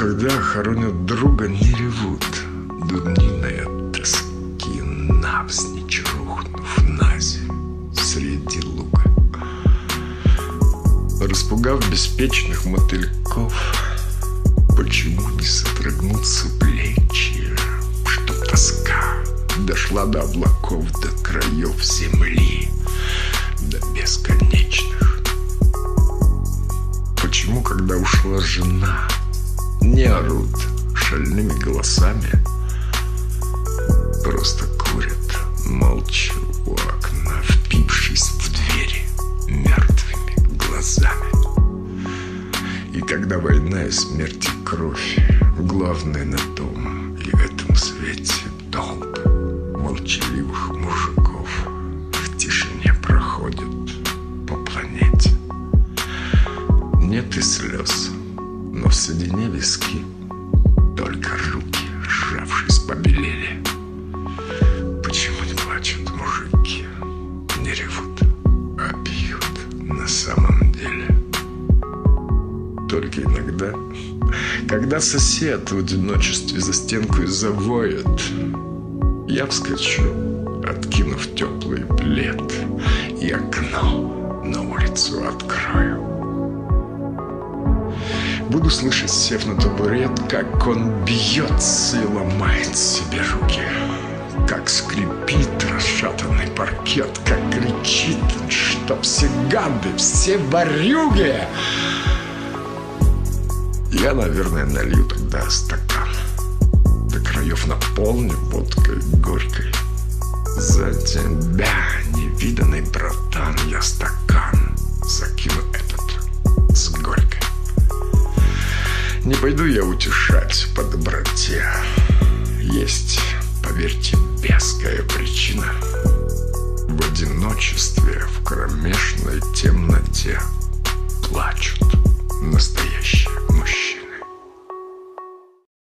Когда хоронят друга, не ревут. Дурниной от тоски Навзничь рухнув на земь Среди луга. Распугав беспечных мотыльков Почему не содрогнутся плечи Чтоб тоска дошла до облаков До краев земли До бесконечных? Почему, когда ушла жена Не орут шальными голосами Просто курят молча у окна Впившись в двери мертвыми глазами. И когда война и смерть и кровь Главное на том и этом свете долг Молчаливых мужиков В тишине проходит по планете. Нет и слез, седине виски. Только руки, сжавшись, побелели. Почему не плачут мужики, не ревут, а пьют на самом деле. Только иногда, когда сосед в одиночестве за стенку завоет Я вскочу, откинув теплый плед И окно на улицу открою Буду слышать, сев на табурет, как он бьется и ломает себе руки. Как скрипит расшатанный паркет, как кричит, что все гады, все ворюги. Я, наверное, налью тогда стакан. До краев наполню водкой горькой. За тебя, Не пойду я утешать по доброте. Есть, поверьте, веская причина. В одиночестве, в кромешной темноте